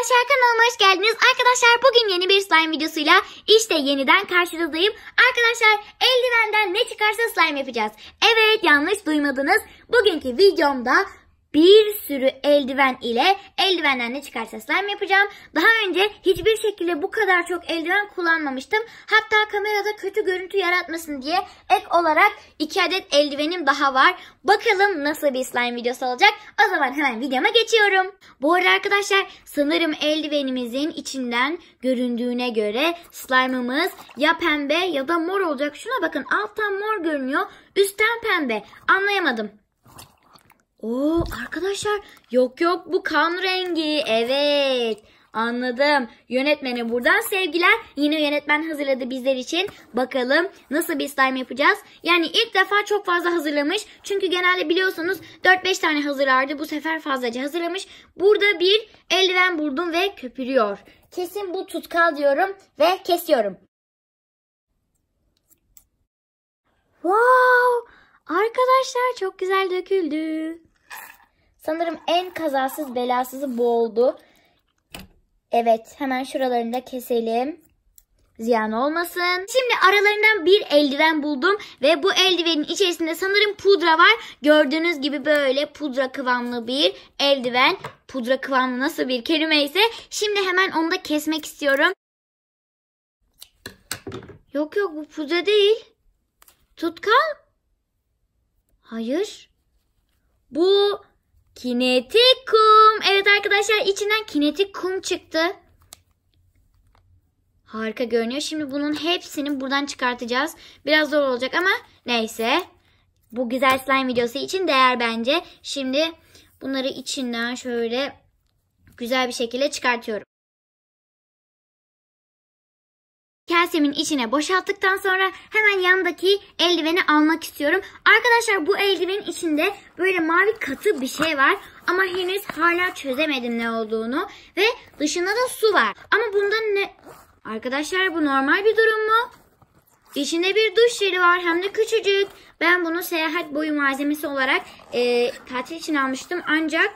Arkadaşlar kanalıma hoş geldiniz. Arkadaşlar bugün yeni bir slime videosuyla işte yeniden karşınızdayım. Arkadaşlar eldivenden ne çıkarsa slime yapacağız. Evet yanlış duymadınız. Bugünkü videomda bir sürü eldiven ile eldivenden ne çıkarsa slime yapacağım. Daha önce hiçbir şekilde bu kadar çok eldiven kullanmamıştım. Hatta kamerada kötü görüntü yaratmasın diye ek olarak iki adet eldivenim daha var. Bakalım nasıl bir slime videosu olacak. O zaman hemen videoma geçiyorum. Bu arada arkadaşlar sanırım eldivenimizin içinden göründüğüne göre slime'ımız ya pembe ya da mor olacak. Şuna bakın alttan mor görünüyor. Üstten pembe. Anlayamadım. Oo arkadaşlar yok yok bu kan rengi. Evet. Anladım. Yönetmene buradan sevgiler. Yine yönetmen hazırladı bizler için. Bakalım nasıl bir slime yapacağız. Yani ilk defa çok fazla hazırlamış. Çünkü genelde biliyorsunuz 4-5 tane hazırlardı. Bu sefer fazlaca hazırlamış. Burada bir eldiven buldum ve köpürüyor. Kesin bu tutkal diyorum ve kesiyorum. Wow! Arkadaşlar çok güzel döküldü. Sanırım en kazasız belasızı bu oldu. Evet hemen şuralarını da keselim. Ziyan olmasın. Şimdi aralarından bir eldiven buldum ve bu eldivenin içerisinde sanırım pudra var. Gördüğünüz gibi böyle pudra kıvamlı bir eldiven. Pudra kıvamlı nasıl bir kelime ise şimdi hemen onu da kesmek istiyorum. Yok yok bu pudra değil. Tutkal. Hayır. Bu kinetik kum. Evet arkadaşlar içinden kinetik kum çıktı. Harika görünüyor. Şimdi bunun hepsini buradan çıkartacağız. Biraz zor olacak ama neyse. Bu güzel slime videosu için değer bence. Şimdi bunları içinden şöyle güzel bir şekilde çıkartıyorum. Kasemin içine boşalttıktan sonra hemen yandaki eldiveni almak istiyorum. Arkadaşlar bu eldivenin içinde böyle mavi katı bir şey var. Ama henüz hala çözemedim ne olduğunu. Ve dışında da su var. Ama bunda ne... Arkadaşlar bu normal bir durum mu? İçinde bir duş jeli var hem de küçücük. Ben bunu seyahat boyu malzemesi olarak e, tatil için almıştım. Ancak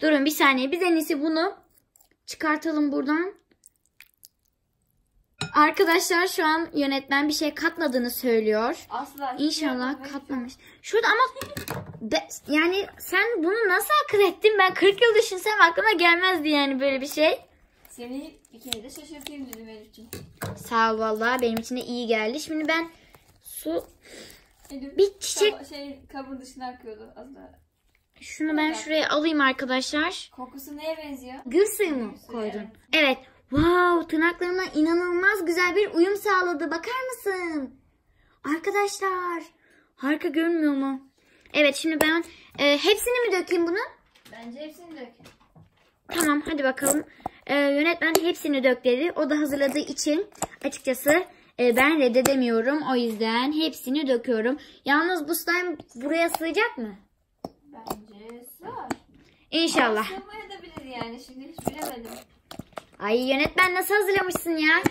durun bir saniye biz en iyisi bunu çıkartalım buradan. Arkadaşlar şu an yönetmen bir şey katmadığını söylüyor. Asla. İnşallah katmamış. Şurada ama be- yani sen bunu nasıl akıl ettin? Ben 40 yıl düşünsem aklıma gelmezdi yani böyle bir şey. Seni bir kere de şaşırtayım dedim Elif'ciğim. Sağ ol vallahi benim için de iyi geldi. Şimdi ben su Elif, Bir çiçek- şey kabın dışına akıyordu az daha. şunu ben şuraya alayım arkadaşlar. Kokusu neye benziyor? Gül suyu mu Gül suyu, koydun? evet. Evet. Wow tırnaklarına inanılmaz güzel bir uyum sağladı. Bakar mısın? Arkadaşlar harika görünmüyor mu? Evet şimdi ben e, hepsini mi dökeyim bunu? Bence hepsini dök. Tamam hadi bakalım. Ee, yönetmen hepsini dök dedi. O da hazırladığı için açıkçası e, ben reddedemiyorum. O yüzden hepsini döküyorum. Yalnız bu slime buraya sığacak mı? Bence sığar. İnşallah. Sığmayabilir yani şimdi hiç bilemedim. Ay yönetmen nasıl hazırlamışsın ya?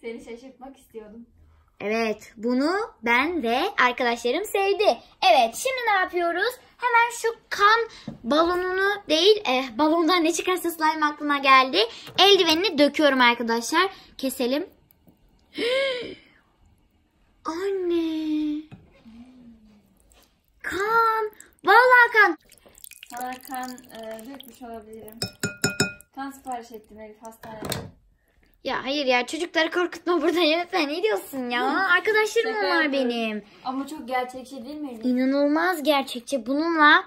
Seni şaşırtmak istiyordum. Evet bunu ben ve arkadaşlarım sevdi. Evet şimdi ne yapıyoruz? Hemen şu kan balonunu değil eh, balondan ne çıkarsa slime aklıma geldi. Eldivenini döküyorum arkadaşlar. Keselim. Anne. Kan. Vallahi kan. Sana kan e, dökmüş olabilirim. Kan sipariş ettim Elif hastanede. Ya hayır ya çocukları korkutma burada yönetmen ne diyorsun ya? Arkadaşlarım Şaka onlar yapıyorum. benim. Ama çok gerçekçi değil mi Elif? İnanılmaz gerçekçi. Bununla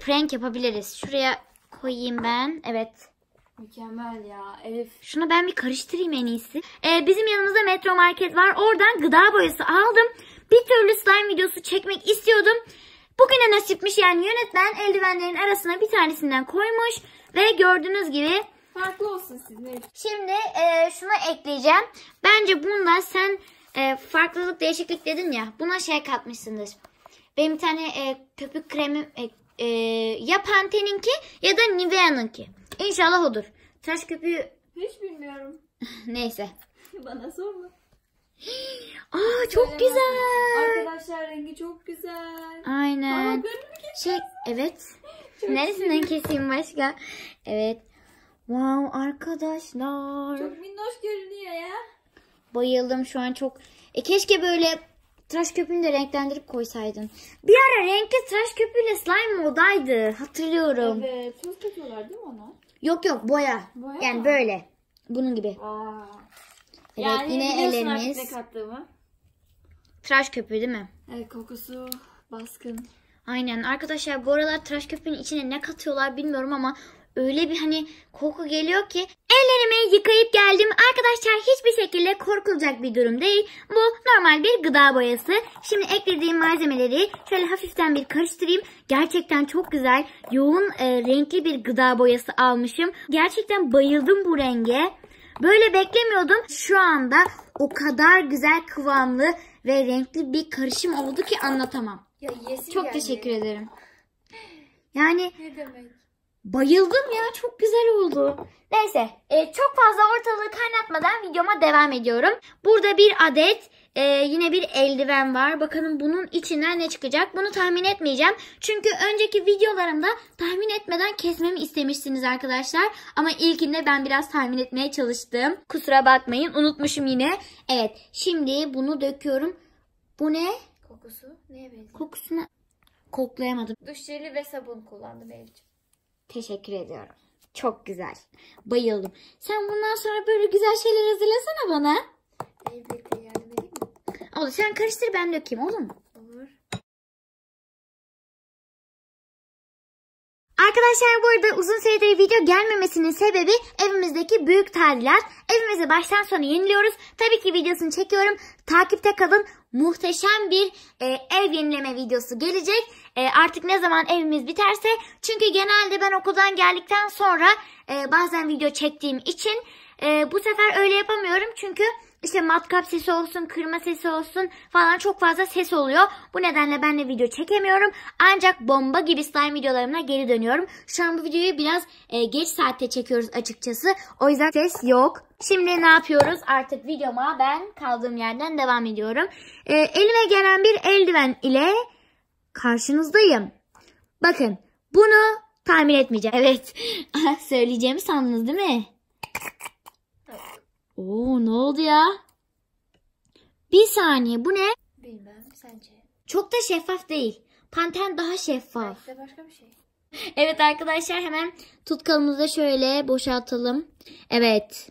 prank yapabiliriz. Şuraya koyayım ben. Evet. Mükemmel ya Elif. Şunu ben bir karıştırayım en iyisi. Ee, bizim yanımızda metro market var. Oradan gıda boyası aldım. Bir türlü slime videosu çekmek istiyordum. Bugüne nasipmiş yani yönetmen eldivenlerin arasına bir tanesinden koymuş. Ve gördüğünüz gibi Farklı olsun sizin. Şimdi e, şunu ekleyeceğim. Bence bunda sen e, farklılık değişiklik dedin ya. Buna şey katmışsındır. Benim bir tane e, köpük kremi e, e, ya Pantene'inki ya da Nivea'nınki. İnşallah odur. Taş köpüğü Hiç bilmiyorum. neyse. Bana sorma. Aa çok Söylemezsin. güzel. Arkadaşlar rengi çok güzel. Aynen. Kes- Şey evet. Çok Neresinden keseyim başka? Evet. Wow arkadaşlar. Çok minnoş görünüyor ya. Bayıldım şu an çok. E keşke böyle tıraş köpüğünü de renklendirip koysaydın. Bir ara renkli tıraş köpüğüyle slime modaydı. Hatırlıyorum. Evet. Tuz katıyorlar değil mi ona? Yok yok boya. Boya yani mı? böyle. Bunun gibi. Aa. Evet yani yine ellerimiz. ne kattığımı. Tıraş köpüğü değil mi? Evet kokusu baskın. Aynen arkadaşlar bu aralar tıraş köpüğünün içine ne katıyorlar bilmiyorum ama öyle bir hani koku geliyor ki ellerimi yıkayıp geldim. Arkadaşlar hiçbir şekilde korkulacak bir durum değil. Bu normal bir gıda boyası. Şimdi eklediğim malzemeleri şöyle hafiften bir karıştırayım. Gerçekten çok güzel yoğun e, renkli bir gıda boyası almışım. Gerçekten bayıldım bu renge. Böyle beklemiyordum. Şu anda o kadar güzel kıvamlı ve renkli bir karışım oldu ki anlatamam. Ya yesin Çok teşekkür ederim. Yani Ne demek? Bayıldım ya çok güzel oldu. Neyse e, çok fazla ortalığı kaynatmadan videoma devam ediyorum. Burada bir adet e, yine bir eldiven var. Bakalım bunun içinden ne çıkacak bunu tahmin etmeyeceğim. Çünkü önceki videolarımda tahmin etmeden kesmemi istemiştiniz arkadaşlar. Ama ilkinde ben biraz tahmin etmeye çalıştım. Kusura bakmayın unutmuşum yine. Evet şimdi bunu döküyorum. Bu ne? Kokusu neye benziyor? Kokusunu koklayamadım. Duş jeli ve sabun kullandım Elif'ciğim. Teşekkür ediyorum. Çok güzel. Bayıldım. Sen bundan sonra böyle güzel şeyler hazırlasana bana. Elif birlikte yardım edeyim mi? Olur sen karıştır ben dökeyim olur mu? Olur. Arkadaşlar bu arada uzun süredir video gelmemesinin sebebi evimizdeki büyük tadilat. Evimizi baştan sona yeniliyoruz. Tabii ki videosunu çekiyorum. Takipte kalın. Muhteşem bir e, ev yenileme videosu gelecek. E, artık ne zaman evimiz biterse. Çünkü genelde ben okuldan geldikten sonra e, bazen video çektiğim için e, bu sefer öyle yapamıyorum. Çünkü işte matkap sesi olsun, kırma sesi olsun falan çok fazla ses oluyor. Bu nedenle ben de video çekemiyorum. Ancak bomba gibi slime videolarımla geri dönüyorum. Şu an bu videoyu biraz e, geç saatte çekiyoruz açıkçası. O yüzden ses yok. Şimdi ne yapıyoruz? Artık videoma ben kaldığım yerden devam ediyorum. E, elime gelen bir eldiven ile karşınızdayım. Bakın bunu tahmin etmeyeceğim. Evet söyleyeceğimi sandınız değil mi? Oo ne oldu ya? Bir saniye bu ne? Bilmem sence. Çok da şeffaf değil. Panten daha şeffaf. Belki de başka bir şey. Evet arkadaşlar hemen tutkalımızı şöyle boşaltalım. Evet.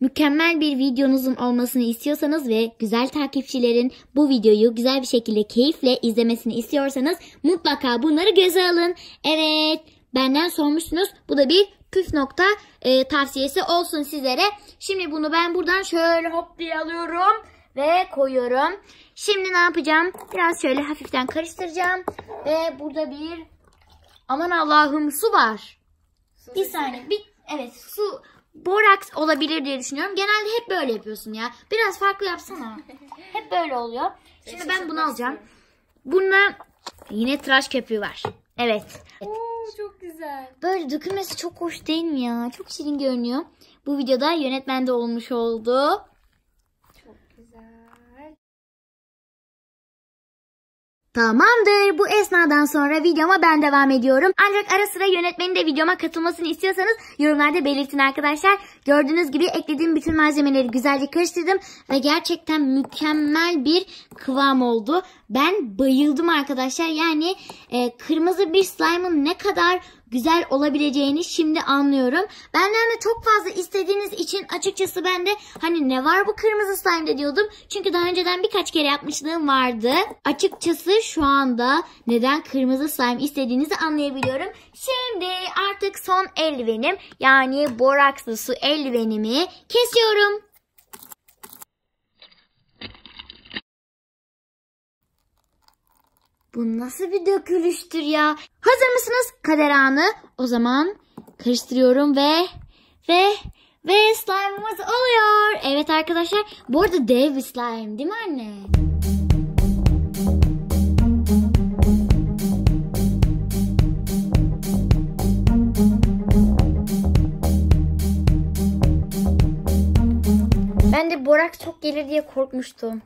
Mükemmel bir videonuzun olmasını istiyorsanız ve güzel takipçilerin bu videoyu güzel bir şekilde keyifle izlemesini istiyorsanız mutlaka bunları göze alın. Evet benden sormuşsunuz. Bu da bir püf nokta e, tavsiyesi olsun sizlere. Şimdi bunu ben buradan şöyle hop diye alıyorum ve koyuyorum. Şimdi ne yapacağım? Biraz şöyle hafiften karıştıracağım. Ve burada bir aman Allah'ım su var. Su Bir saniye. Bir, evet su boraks olabilir diye düşünüyorum. Genelde hep böyle yapıyorsun ya. Biraz farklı yapsana. hep böyle oluyor. Şimdi ben bunu alacağım. Bununla yine tıraş köpüğü var. Evet. Oo çok güzel. Böyle dökülmesi çok hoş değil mi ya? Çok şirin görünüyor. Bu videoda yönetmen de olmuş oldu. Çok güzel. Tamamdır. Bu esnadan sonra videoma ben devam ediyorum. Ancak ara sıra yönetmenin de videoma katılmasını istiyorsanız yorumlarda belirtin arkadaşlar. Gördüğünüz gibi eklediğim bütün malzemeleri güzelce karıştırdım. Ve gerçekten mükemmel bir kıvam oldu. Ben bayıldım arkadaşlar. Yani e, kırmızı bir slime'ın ne kadar güzel olabileceğini şimdi anlıyorum. Benden de çok fazla istediğiniz için açıkçası ben de hani ne var bu kırmızı slime'de diyordum. Çünkü daha önceden birkaç kere yapmışlığım vardı. Açıkçası şu anda neden kırmızı slime istediğinizi anlayabiliyorum. Şimdi artık son eldivenim yani borakslı su eldivenimi kesiyorum. Bu nasıl bir dökülüştür ya? Hazır mısınız kader anı? O zaman karıştırıyorum ve ve ve slime'ımız oluyor. Evet arkadaşlar bu arada dev bir slime değil mi anne? Ben de boraks çok gelir diye korkmuştum.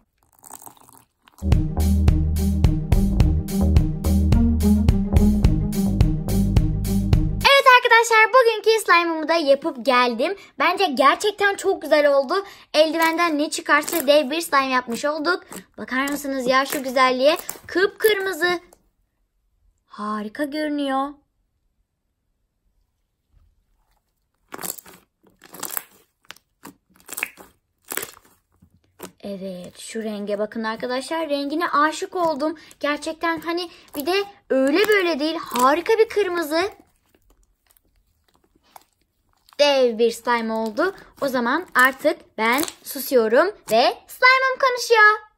Arkadaşlar bugünkü slime'ımı da yapıp geldim. Bence gerçekten çok güzel oldu. Eldivenden ne çıkarsa dev bir slime yapmış olduk. Bakar mısınız ya şu güzelliğe? Kıpkırmızı. Harika görünüyor. Evet şu renge bakın arkadaşlar rengine aşık oldum. Gerçekten hani bir de öyle böyle değil harika bir kırmızı. Dev bir slime oldu. O zaman artık ben susuyorum ve slime'ım konuşuyor.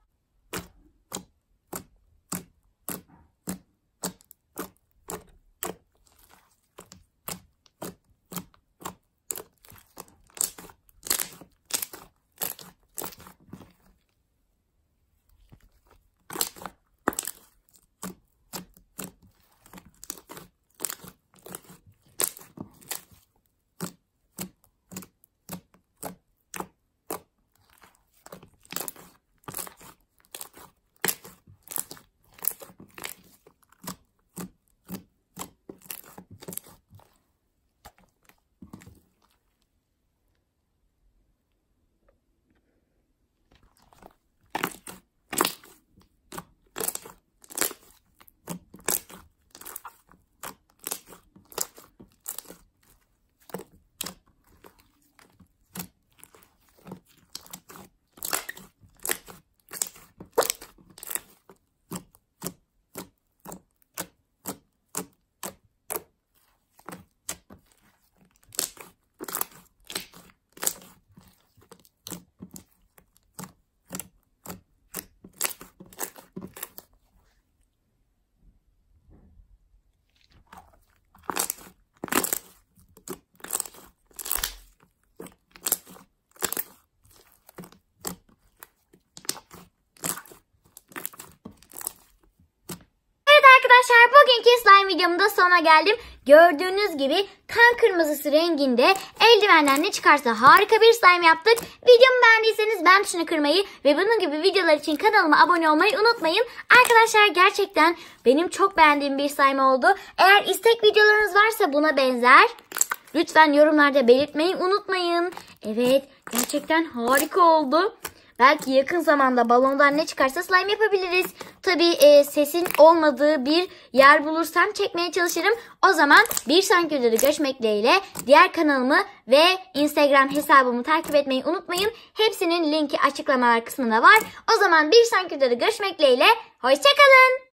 Evet arkadaşlar bugünkü slime videomda sona geldim. Gördüğünüz gibi kan kırmızısı renginde eldivenden ne çıkarsa harika bir slime yaptık. Videomu beğendiyseniz ben tuşunu kırmayı ve bunun gibi videolar için kanalıma abone olmayı unutmayın. Arkadaşlar gerçekten benim çok beğendiğim bir slime oldu. Eğer istek videolarınız varsa buna benzer lütfen yorumlarda belirtmeyi unutmayın. Evet gerçekten harika oldu. Belki yakın zamanda balondan ne çıkarsa slime yapabiliriz. Tabii e, sesin olmadığı bir yer bulursam çekmeye çalışırım. O zaman bir sonraki videoda görüşmek dileğiyle diğer kanalımı ve Instagram hesabımı takip etmeyi unutmayın. Hepsinin linki açıklamalar kısmında var. O zaman bir sonraki videoda görüşmek dileğiyle. Hoşçakalın.